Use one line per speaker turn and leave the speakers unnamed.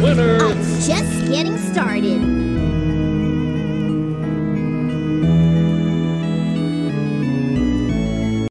winner. I'm just getting started.